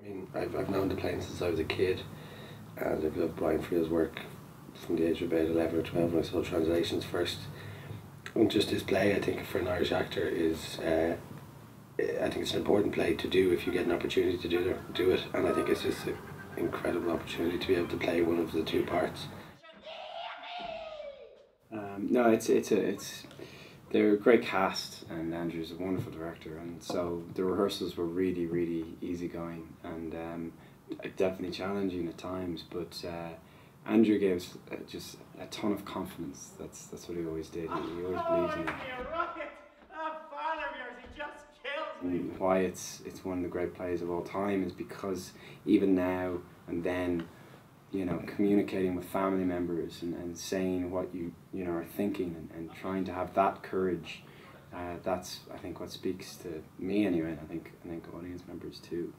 I mean, I've, I've known the plane since I was a kid, and I've loved Brian Friel's work from the age of about 11 or 12 when I saw translations first. And just his play, I think, for an Irish actor is, uh, I think it's an important play to do if you get an opportunity to do do it. and I think it's just an incredible opportunity to be able to play one of the two parts. Um, no, it's it's a it's they're a great cast, and Andrew's a wonderful director, and so the rehearsals were really really easygoing and um, definitely challenging at times, but. Uh, Andrew gave us uh, just a ton of confidence. That's that's what he always did. He, always believes in it. And why it's it's one of the great plays of all time is because even now and then, you know, communicating with family members and, and saying what you you know are thinking and, and trying to have that courage. Uh, that's I think what speaks to me anyway. And I think I think audience members too.